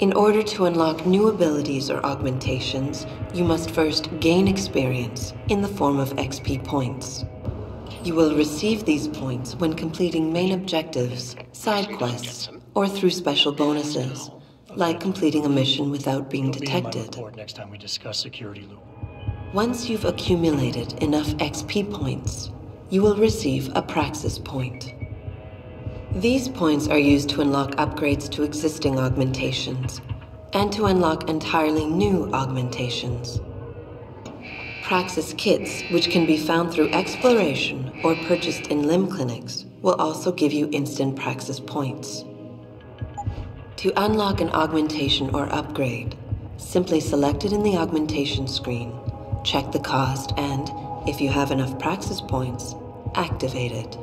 In order to unlock new abilities or augmentations, you must first gain experience in the form of XP points. You will receive these points when completing main objectives, side quests, or through special bonuses, like completing a mission without being detected. Next time we discuss security loop. Once you've accumulated enough XP points, you will receive a Praxis point. These points are used to unlock upgrades to existing augmentations, and to unlock entirely new augmentations. Praxis kits, which can be found through exploration or purchased in limb clinics, will also give you instant Praxis points. To unlock an augmentation or upgrade, simply select it in the augmentation screen, check the cost, and, if you have enough Praxis points, activate it.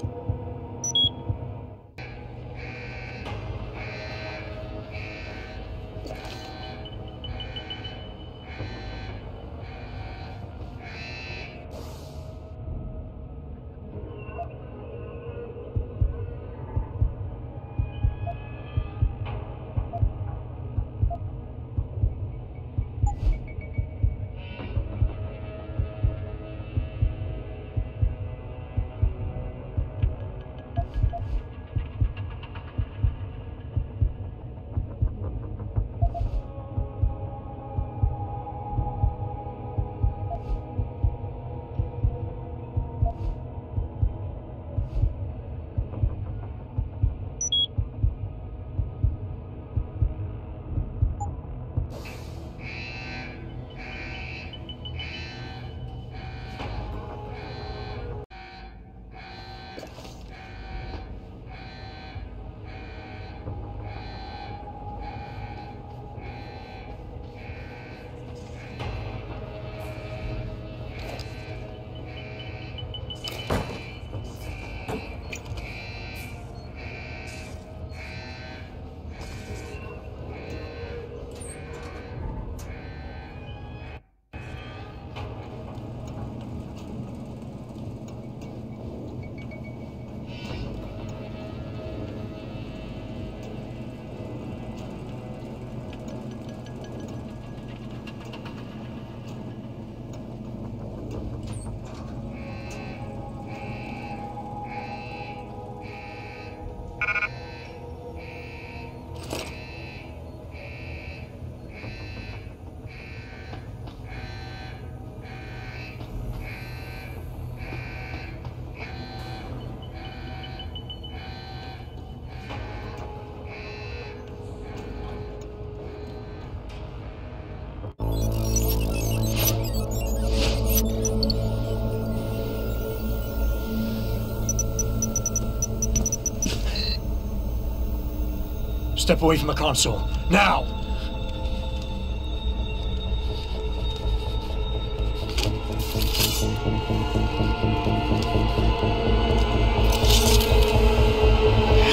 Step away from the console. Now!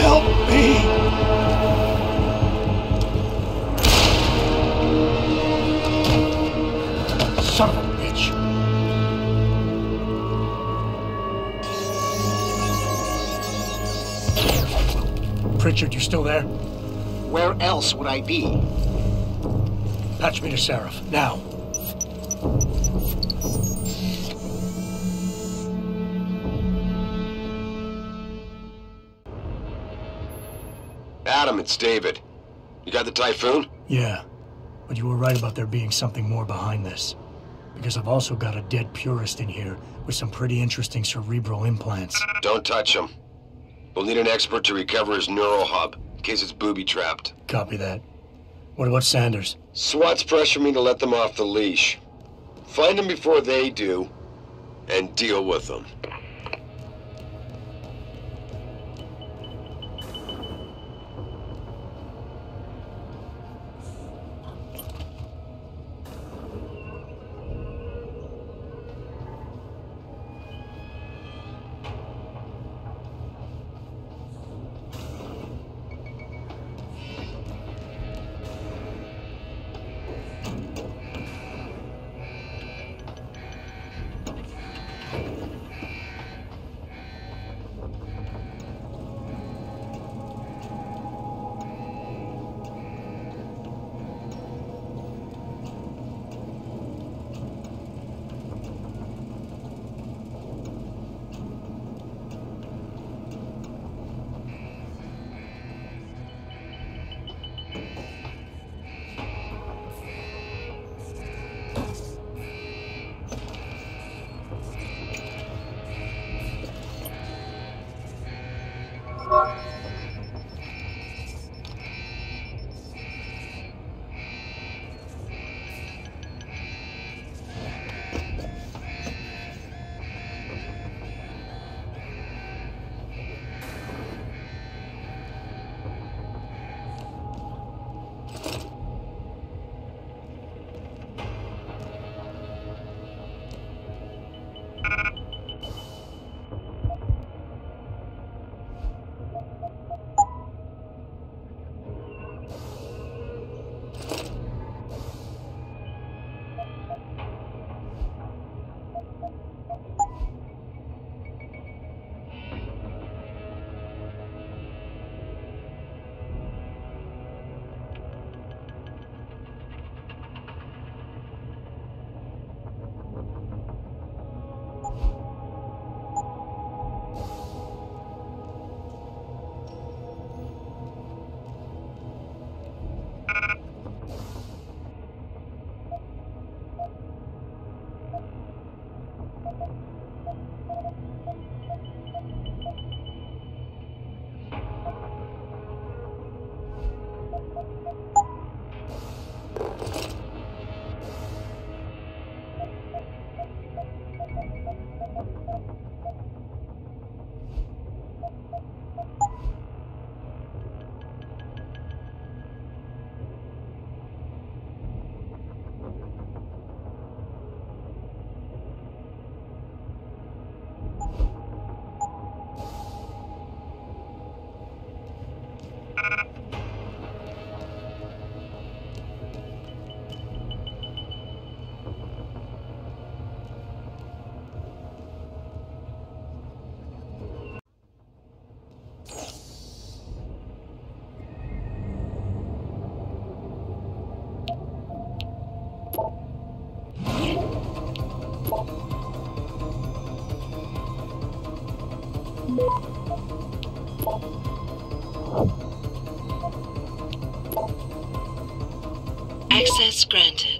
Help me! Son of a bitch! Pritchard, you still there? Where else would I be? Patch me to Sarif, now. Adam, it's David. You got the Typhoon? Yeah, but you were right about there being something more behind this. Because I've also got a dead purist in here with some pretty interesting cerebral implants. Don't touch him. We'll need an expert to recover his neural hub, in case it's booby-trapped. Copy that. What about Sanders? SWAT's pressure me to let them off the leash. Find them before they do, and deal with them. Granted.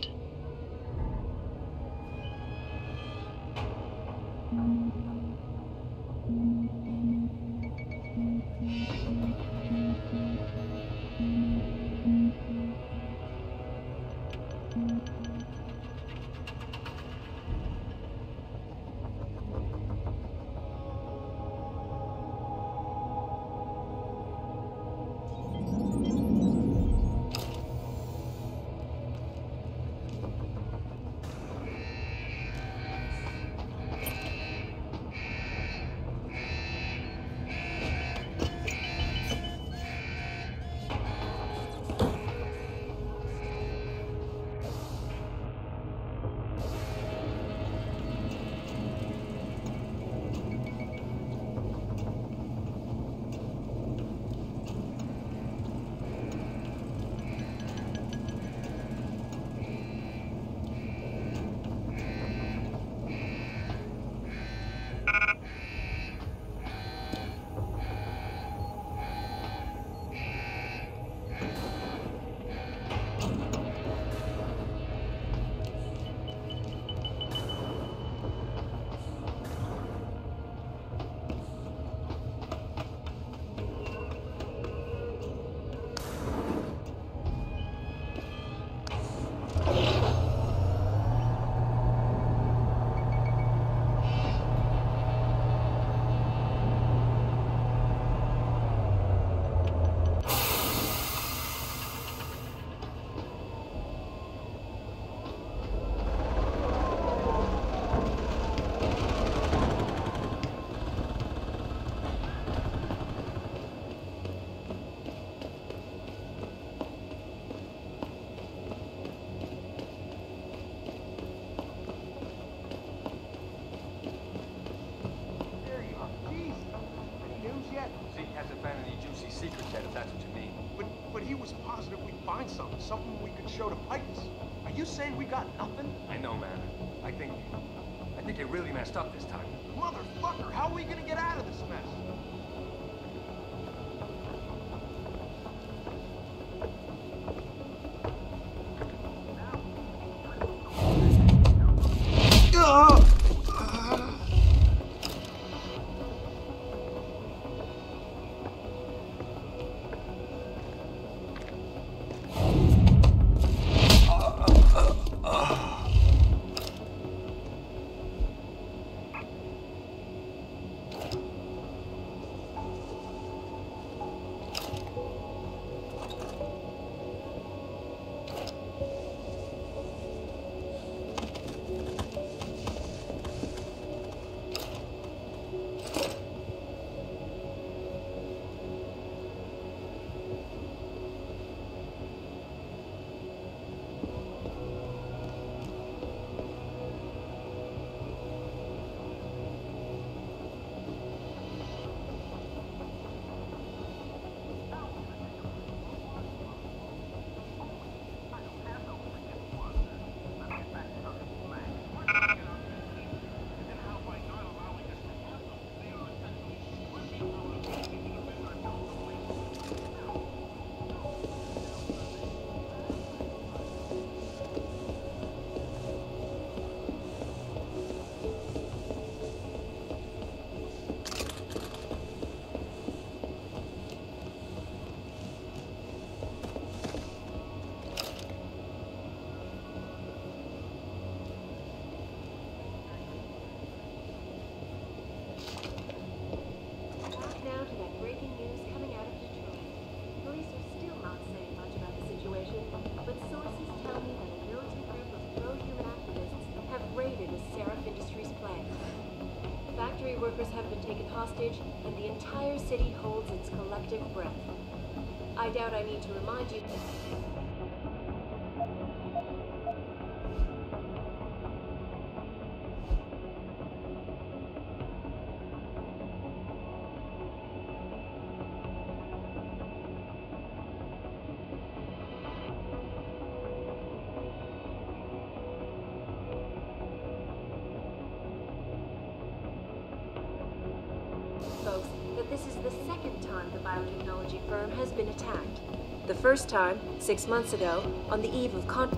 secret then, if that's what you mean. But, but he was positive we'd find something, something we could show to Pikes. Are you saying we got nothing? I know, man. I think... I think they really messed up this time. Motherfucker, how are we gonna get out of this mess? Entire city holds its collective breath. I doubt I need to remind you. Biotechnology firm has been attacked. The first time, six months ago, on the eve of con-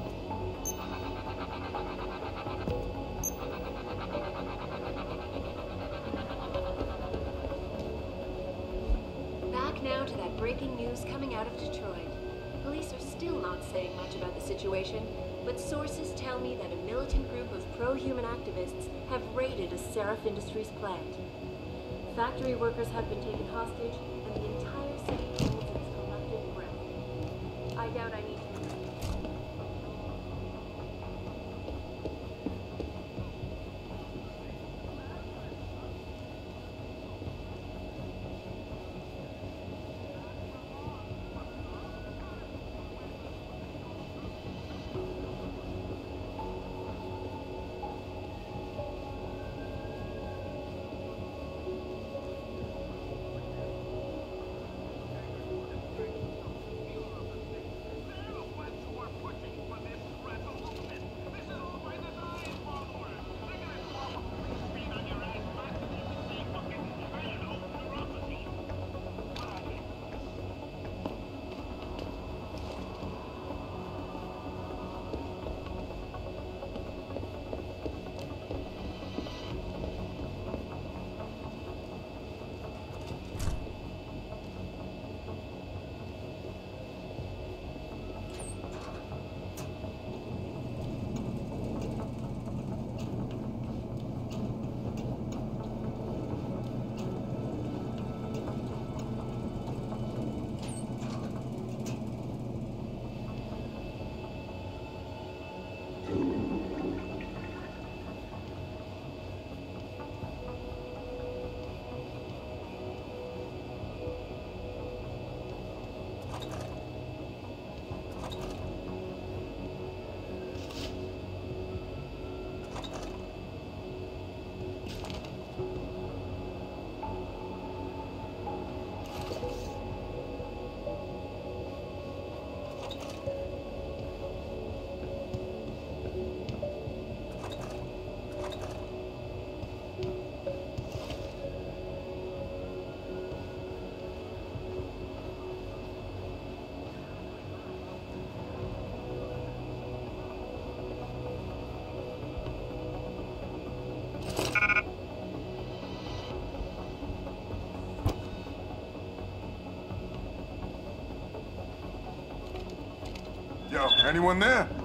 Anyone there?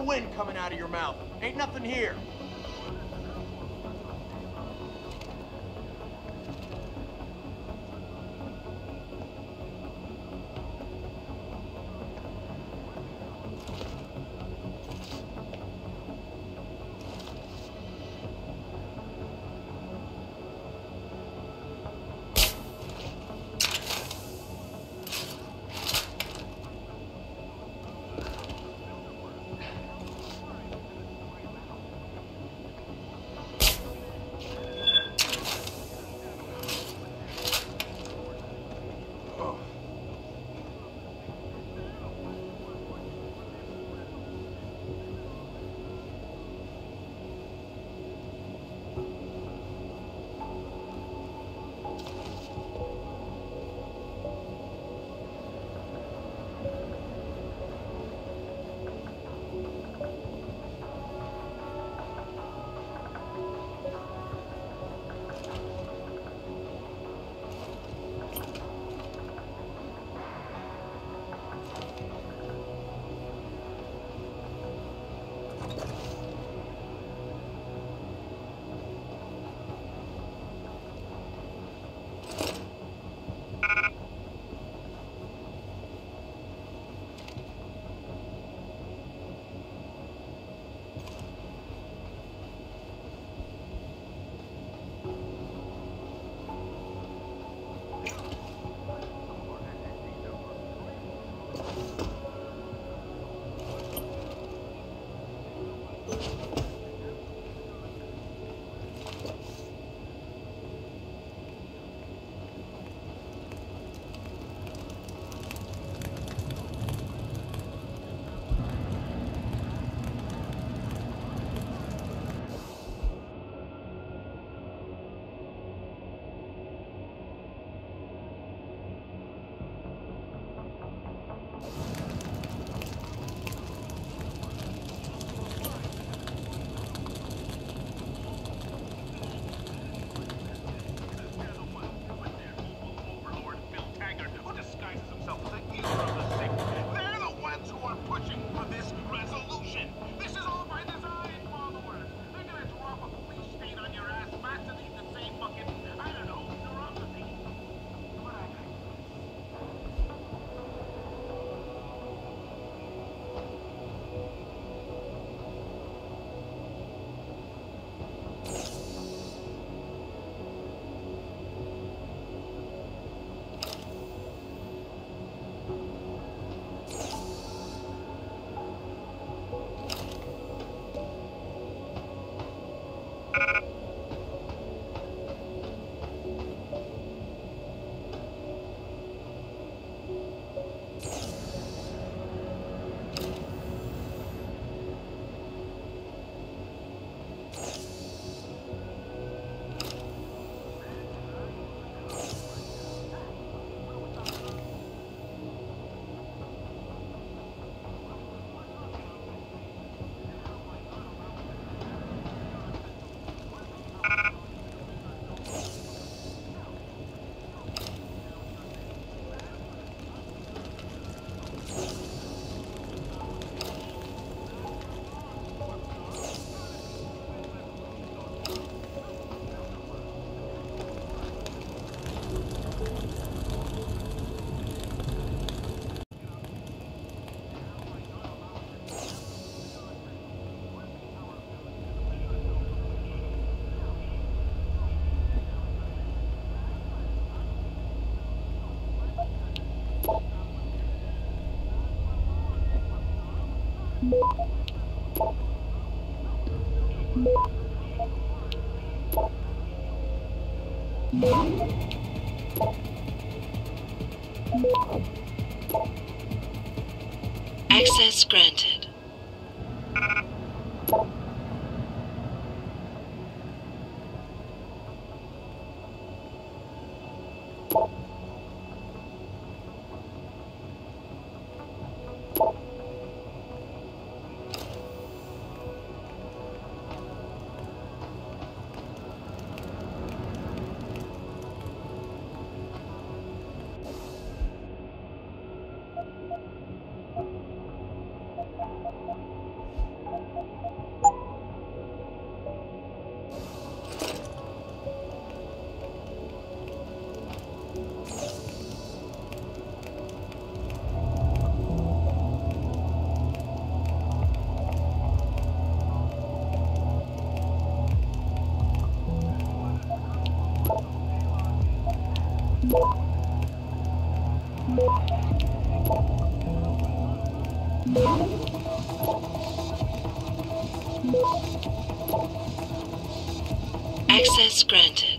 The wind coming out of your mouth. Ain't nothing here. Access granted.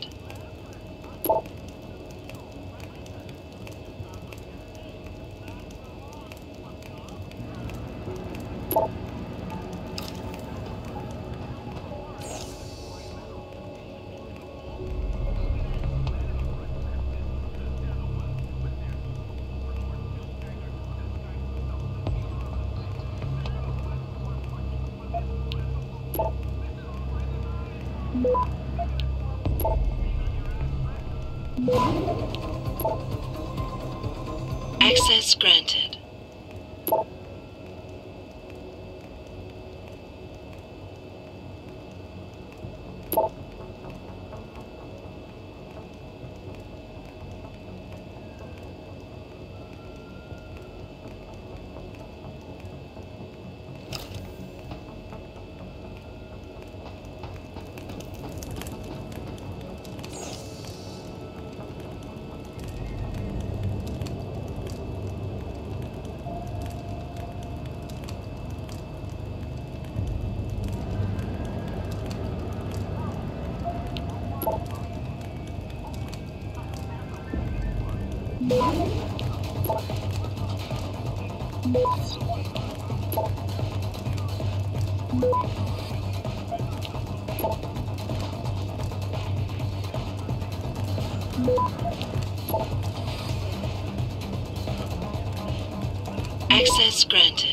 Access granted.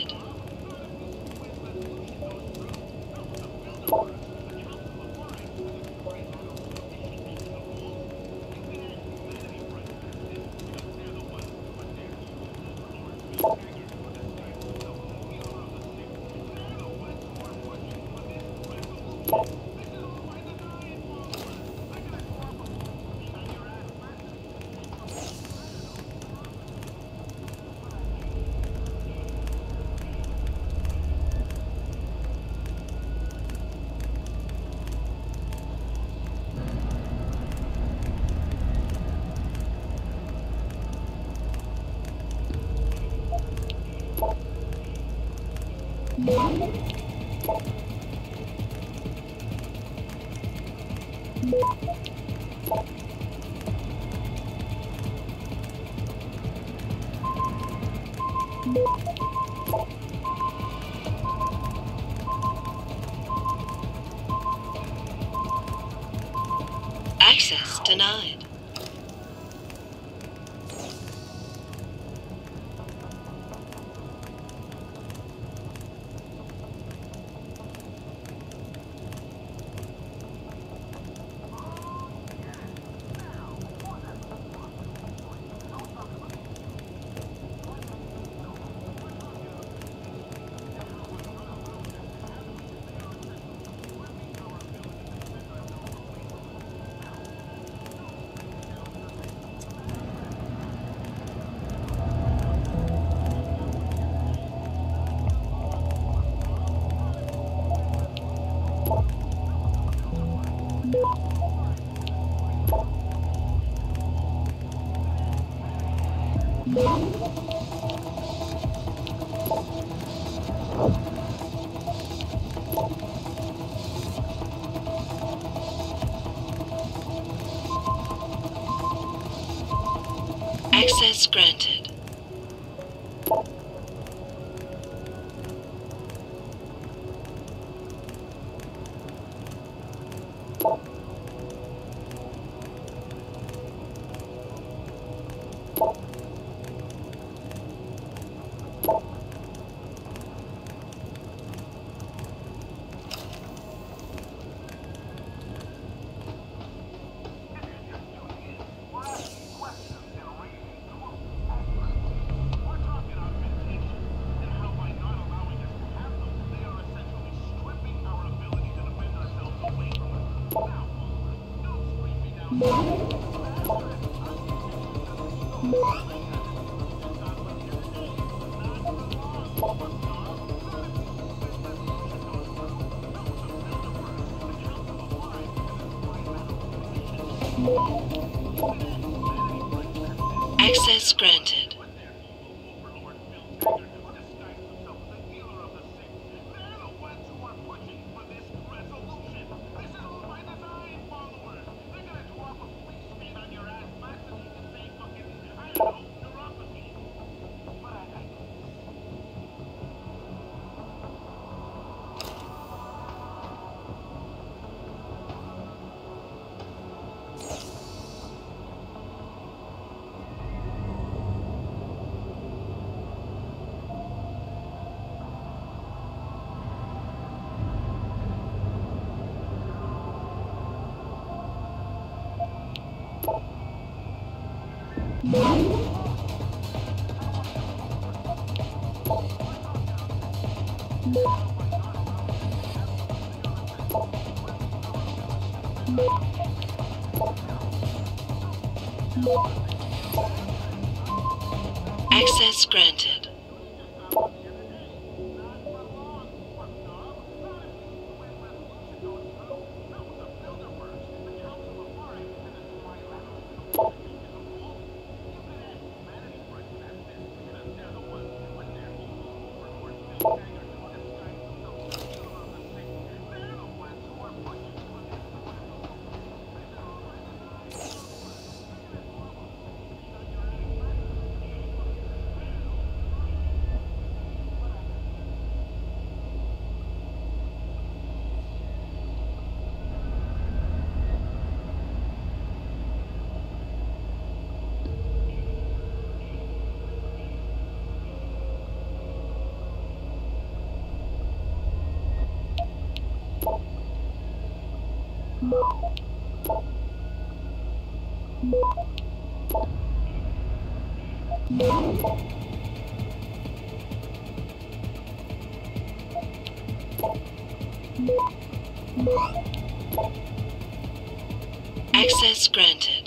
Access granted.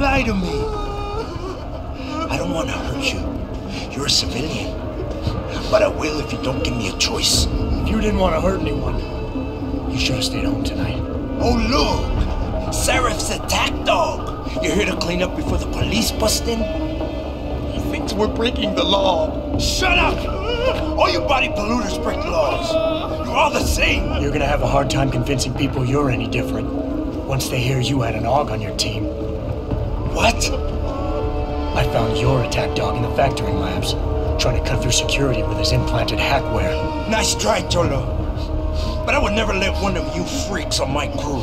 Lie to me. I don't want to hurt you. You're a civilian. But I will if you don't give me a choice. If you didn't want to hurt anyone, you should have stayed home tonight. Oh, look! Sarif's attack dog! You're here to clean up before the police bust in? He thinks we're breaking the law. Shut up! All you body polluters break laws. You're all the same. You're gonna have a hard time convincing people you're any different once they hear you had an AUG on your team. What? I found your attack dog in the factoring labs, trying to cut through security with his implanted hackware. Nice try, Cholo. But I would never let one of you freaks on my crew.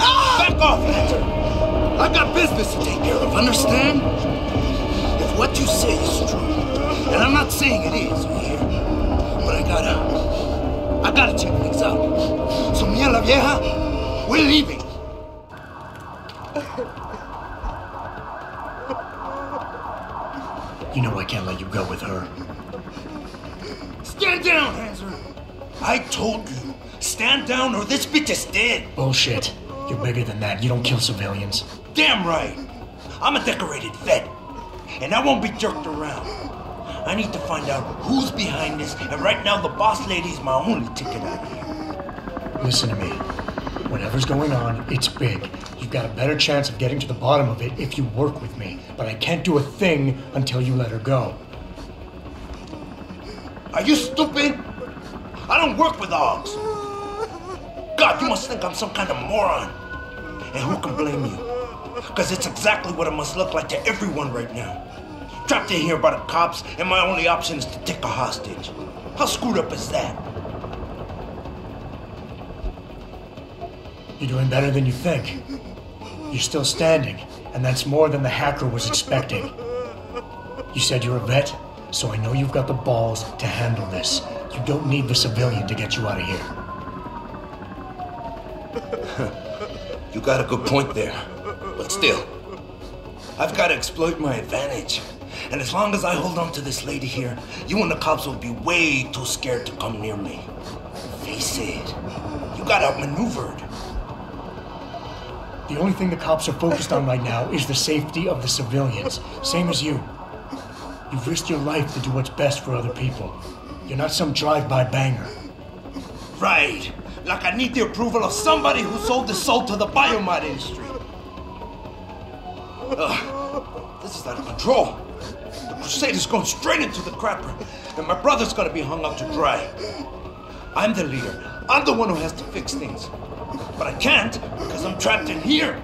Ah! Back off, Lantern! I've got business to take care of, understand? If what you say is true, and I'm not saying it is, you hear? But I gotta... I gotta check things out. So me and la vieja, we're leaving. You know I can't let you go with her. Stand down, Sanders! I told you, stand down or this bitch is dead. Bullshit. You're bigger than that. You don't kill civilians. Damn right. I'm a decorated vet, and I won't be jerked around. I need to find out who's behind this, and right now the boss lady's my only ticket out of here. Listen to me. Whatever's going on, it's big. You've got a better chance of getting to the bottom of it if you work with me. But I can't do a thing until you let her go. Are you stupid? I don't work with dogs. God, you must think I'm some kind of moron. And who can blame you? Because it's exactly what it must look like to everyone right now. Trapped in here by the cops, and my only option is to take a hostage. How screwed up is that? You're doing better than you think. You're still standing, and that's more than the hacker was expecting. You said you're a vet, so I know you've got the balls to handle this. You don't need the civilian to get you out of here. You got a good point there. But still, I've got to exploit my advantage. And as long as I hold on to this lady here, you and the cops will be way too scared to come near me. Face it, you got outmaneuvered. The only thing the cops are focused on right now is the safety of the civilians, same as you. You've risked your life to do what's best for other people. You're not some drive-by banger. Right. Like I need the approval of somebody who sold the soul to the biomod industry. Ugh, this is out of control. The crusade is going straight into the crapper, and my brother's gonna be hung out to dry. I'm the leader. I'm the one who has to fix things. But I can't because I'm trapped in here.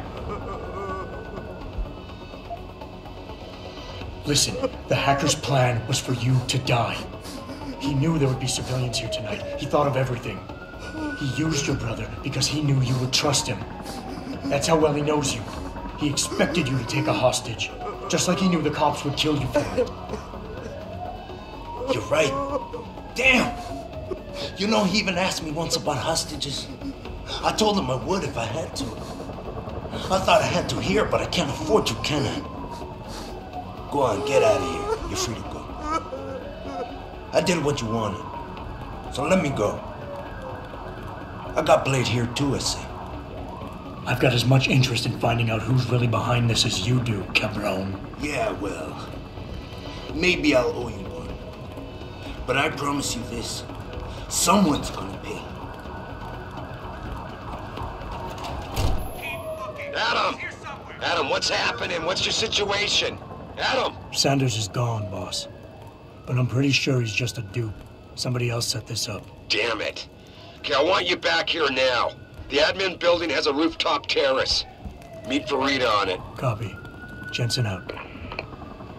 Listen, the hacker's plan was for you to die. He knew there would be civilians here tonight. He thought of everything. He used your brother because he knew you would trust him. That's how well he knows you. He expected you to take a hostage, just like he knew the cops would kill you for it. You're right. Damn. You know, he even asked me once about hostages. I told him I would if I had to. I thought I had to here, but I can't afford to, can I? Go on, get out of here. You're free to go. I did what you wanted. So let me go. I got Blade here too, I see. I've got as much interest in finding out who's really behind this as you do, Cabron. Yeah, well, maybe I'll owe you one. But I promise you this someone's gonna pay. Adam! Adam, what's happening? What's your situation? Adam! Sanders is gone, boss. But I'm pretty sure he's just a dupe. Somebody else set this up. Damn it. Okay, I want you back here now. The admin building has a rooftop terrace. Meet Farida on it. Copy. Jensen out.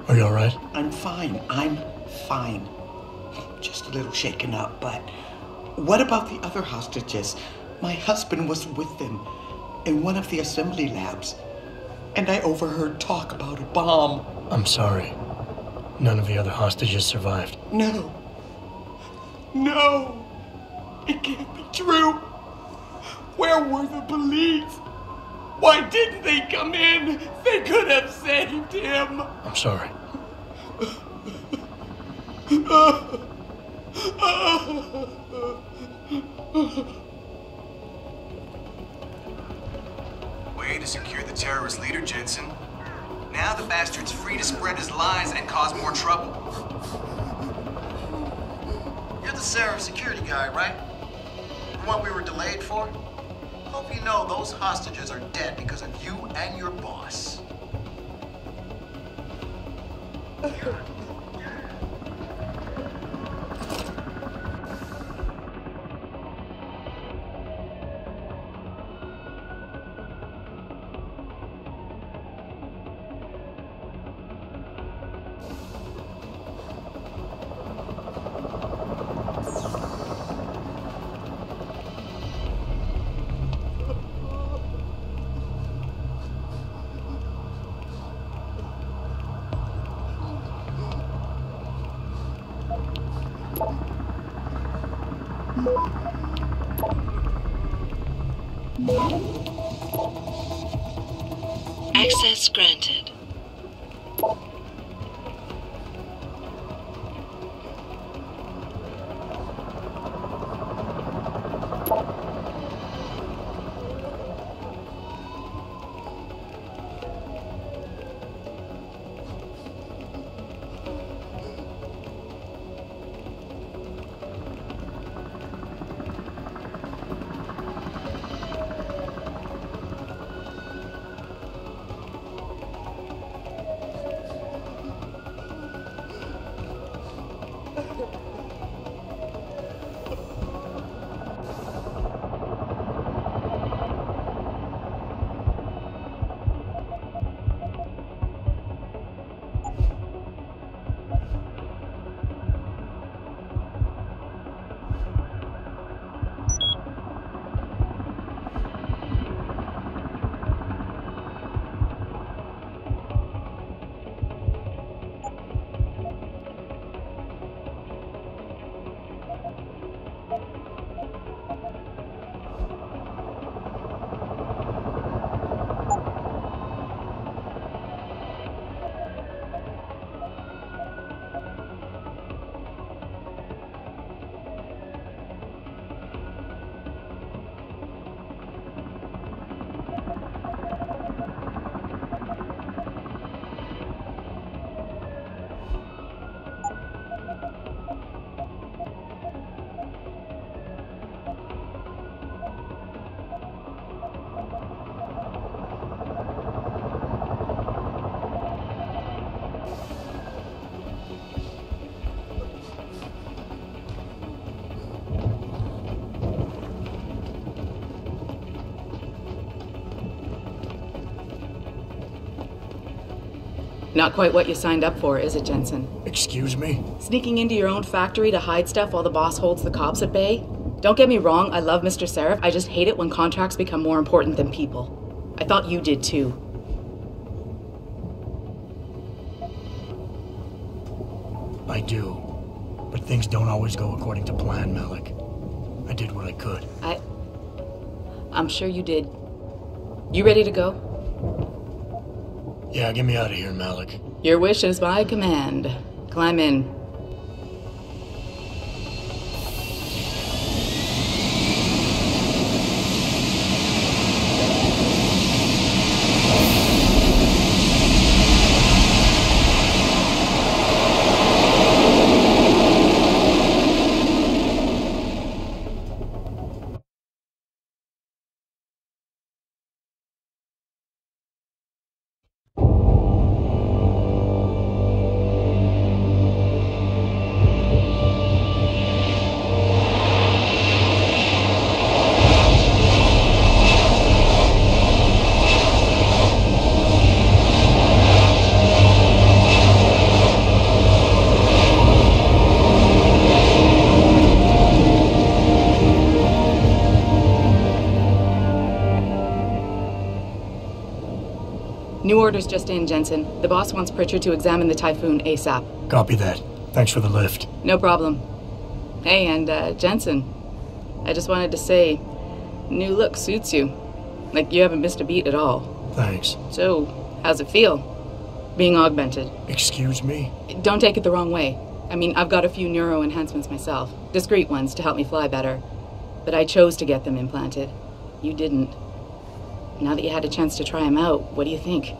Are you alright? I'm fine. I'm fine. Just a little shaken up, but what about the other hostages? My husband was with them in one of the assembly labs, and I overheard talk about a bomb. I'm sorry. None of the other hostages survived. No. No! It can't be true! Where were the police? Why didn't they come in? They could have saved him! I'm sorry. Way to secure the terrorist leader, Jensen. Now the bastard's free to spread his lies and cause more trouble. You're the Sarif security guy, right? The one we were delayed for? Hope you know those hostages are dead because of you and your Not quite what you signed up for, is it, Jensen? Excuse me? Sneaking into your own factory to hide stuff while the boss holds the cops at bay? Don't get me wrong, I love Mr. Sarif. I just hate it when contracts become more important than people. I thought you did too. I do. But things don't always go according to plan, Malik. I did what I could. I. I'm sure you did. You ready to go? Yeah, get me out of here, Malik. Your wish is my command. Climb in. Orders just in, Jensen. The boss wants Pritchard to examine the Typhoon ASAP. Copy that. Thanks for the lift. No problem. Hey, and uh, Jensen, I just wanted to say, new look suits you. Like you haven't missed a beat at all. Thanks. So, how's it feel? Being augmented. Excuse me? Don't take it the wrong way. I mean, I've got a few neuro enhancements myself, discreet ones to help me fly better. But I chose to get them implanted. You didn't. Now that you had a chance to try them out, what do you think?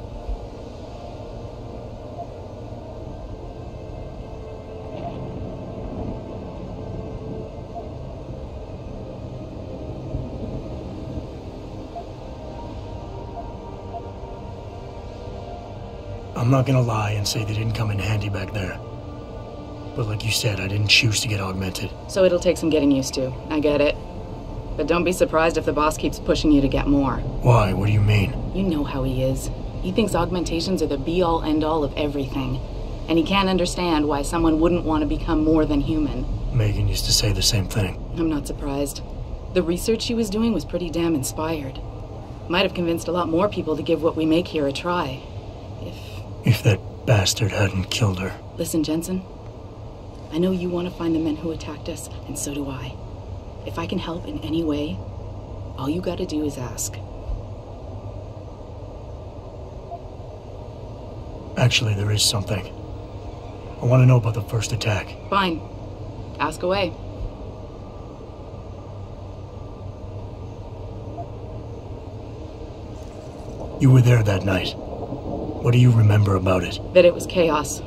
Not gonna lie and say they didn't come in handy back there. But like you said, I didn't choose to get augmented. So it'll take some getting used to. I get it. But don't be surprised if the boss keeps pushing you to get more. Why? What do you mean? You know how he is. He thinks augmentations are the be all end all of everything. And he can't understand why someone wouldn't want to become more than human. Megan used to say the same thing. I'm not surprised. The research she was doing was pretty damn inspired. Might have convinced a lot more people to give what we make here a try. If. That bastard hadn't killed her. Listen, Jensen. I know you want to find the men who attacked us, and so do I. If I can help in any way, all you gotta do is ask. Actually, there is something. I want to know about the first attack. Fine. Ask away. You were there that night. What do you remember about it? That it was chaos.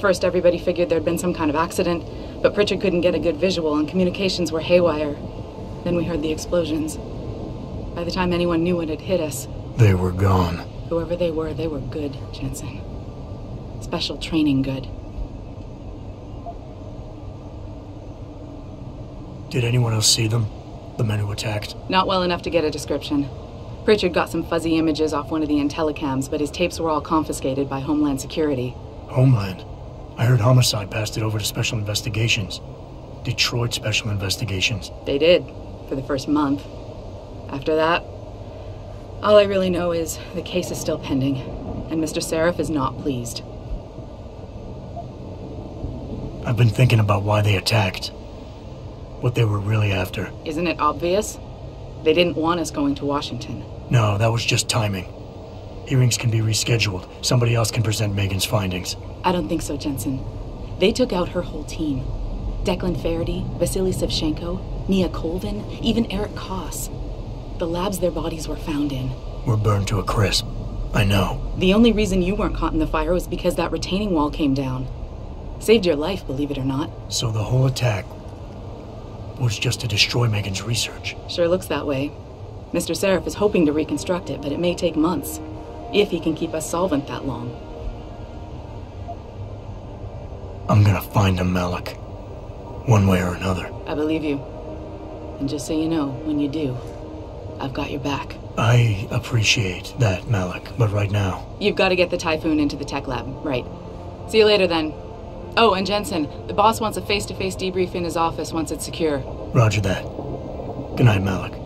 First, everybody figured there'd been some kind of accident, but Pritchard couldn't get a good visual and communications were haywire. Then we heard the explosions. By the time anyone knew what had hit us, They were gone. whoever they were, they were good, Jensen. Special training good. Did anyone else see them? The men who attacked? Not well enough to get a description. Pritchard got some fuzzy images off one of the Intellicams, but his tapes were all confiscated by Homeland Security. Homeland. I heard Homicide passed it over to Special Investigations. Detroit Special Investigations. They did, for the first month. After that, all I really know is the case is still pending, and Mr. Sarif is not pleased. I've been thinking about why they attacked. What they were really after. Isn't it obvious? They didn't want us going to Washington. No, that was just timing. Hearings can be rescheduled. Somebody else can present Megan's findings. I don't think so, Jensen. They took out her whole team. Declan Faraday, Vasily Savchenko, Nia Colvin, even Eric Koss. The labs their bodies were found in. We're burned to a crisp. I know. The only reason you weren't caught in the fire was because that retaining wall came down. Saved your life, believe it or not. So the whole attack was just to destroy Megan's research. Sure looks that way. Mr. Sarif is hoping to reconstruct it, but it may take months. If he can keep us solvent that long. I'm gonna find him, Malik. One way or another. I believe you. And just so you know, when you do, I've got your back. I appreciate that, Malik, but right now, You've got to get the Typhoon into the tech lab, right? See you later then. Oh, and Jensen, the boss wants a face to face debrief in his office once it's secure. roger that. Good night, Malik.